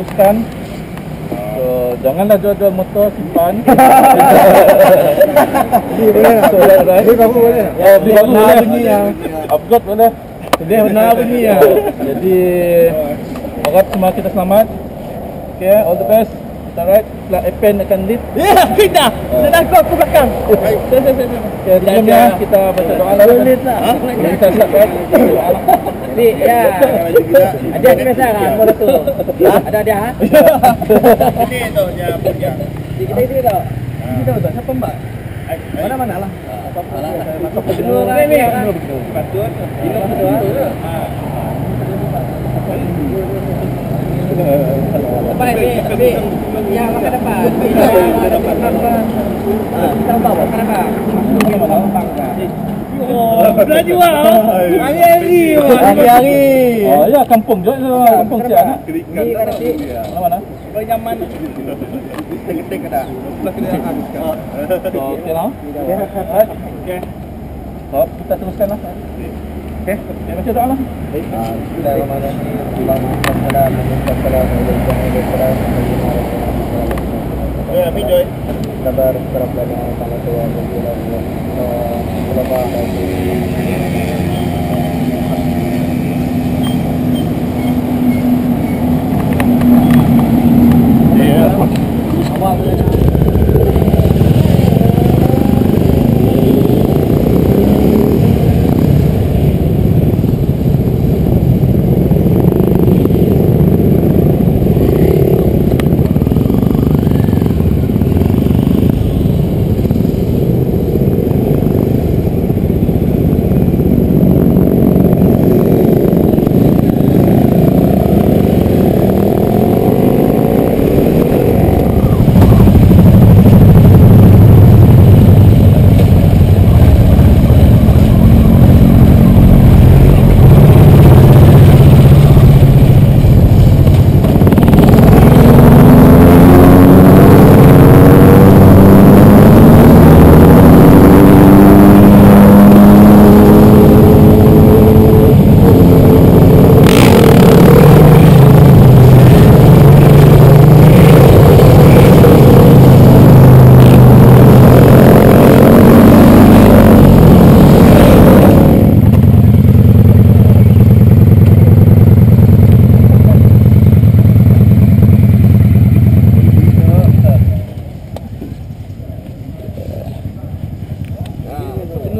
teruskan. So, janganlah jual-jual motor simpan. so, right? Beli baru boleh? Ya, beli baru Benar boleh. bunyi yang- Upgrade boleh. Sedih benar bunyi ya. Jadi harap semua kita selamat. Okay, all the best. Kita right, setelah Epen akan lead. Ya, kita. Sudah aku aku belakang. Okay, sebelumnya kita baca doa lah. Lead lah. Kita. Doa lah. Di, ya. Ada yang biasa kan bola tu. Ada dia ha? Ini tu dia punya. Di kita ini tau. Kita betul siapa mbak? Mana mana lah. Ini ni orang. Patut. Ini betul. Apa ini? Tapi yang makan depan. Yang depan depan. Kita tahu makan depan. Kita makan depan. Oh, belanja wah. Hari-hari. Hari-hari. Oh ya, kampung juga tu. Kampung siapa? Kerikan Ni kan dia. Mana-mana? Kalau nyaman. Ketik-ketik ada. Sebelah kena habiskan. So, okay lah. Right. Okay. So, kita teruskan lah. Okay, kita baca doa lah. Eh, tapi Joy. Kabar kerap lagi sama ya. Ama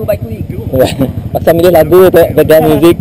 Penuh baik kuih. Pasang dia lagu background music.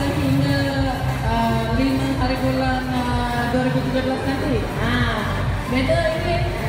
sehingga uh, lima hari bulan uh, 2013 nanti. Nah, betul ini.